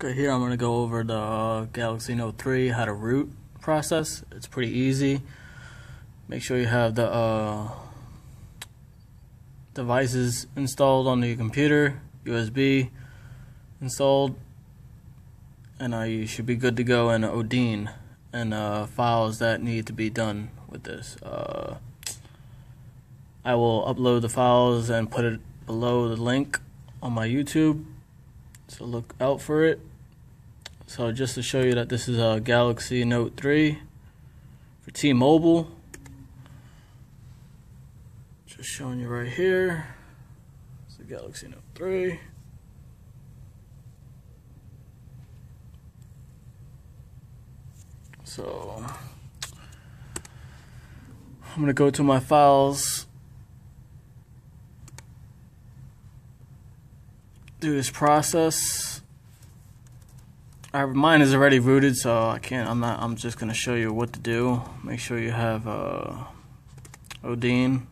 Okay, here I'm going to go over the uh, Galaxy Note 3, how to root process. It's pretty easy. Make sure you have the uh, devices installed on the computer, USB installed, and uh, you should be good to go in Odin and uh, files that need to be done with this. Uh, I will upload the files and put it below the link on my YouTube, so look out for it. So just to show you that this is a Galaxy Note 3 for T-Mobile. Just showing you right here. It's a Galaxy Note 3. So I'm gonna go to my files, do this process. Our mine is already rooted, so I can't. I'm not. I'm just gonna show you what to do. Make sure you have uh, Odin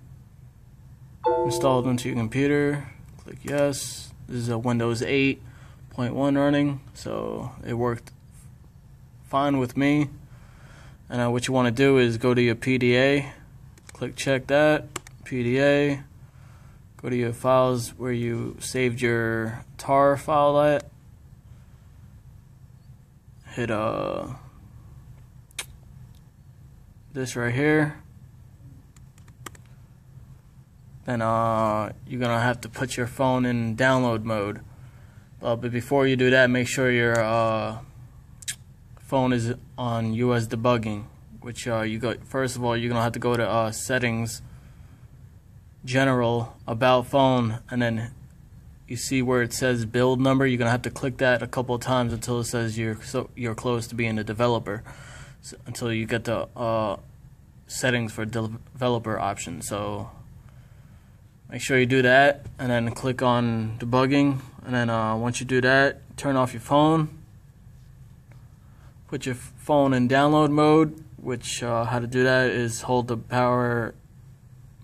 installed into your computer. Click yes. This is a Windows 8.1 running, so it worked fine with me. And uh, what you want to do is go to your PDA, click check that, PDA, go to your files where you saved your tar file at, hit uh, this right here. Then uh, you're gonna have to put your phone in download mode. Uh, but before you do that, make sure your uh, phone is on USB debugging, which uh, you go first of all you're gonna have to go to uh, settings, general, about phone, and then you see where it says build number. You're gonna have to click that a couple of times until it says you're so you're close to being a developer, so, until you get the uh, settings for developer option. So make sure you do that, and then click on debugging, and then uh, once you do that, turn off your phone put your phone in download mode, which uh, how to do that is hold the power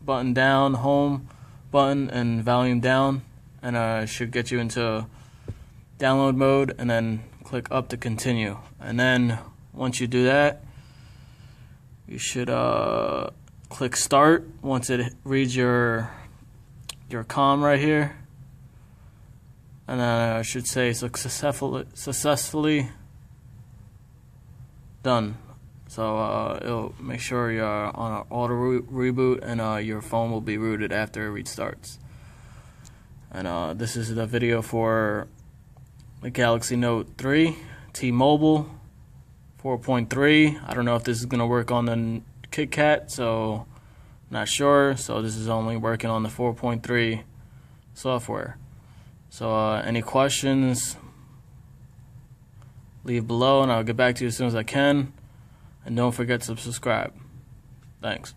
button down, home button, and volume down, and uh, should get you into download mode, and then click up to continue. And then once you do that, you should uh, click start once it reads your your com right here, and then I should say successfully successfully done. So uh, it'll make sure you're on an auto re reboot and uh, your phone will be rooted after it restarts. And uh, this is the video for the Galaxy Note 3 T-Mobile 4.3. I don't know if this is going to work on the KitKat, so not sure. So this is only working on the 4.3 software. So uh, any questions, leave below and I'll get back to you as soon as I can. And don't forget to subscribe. Thanks.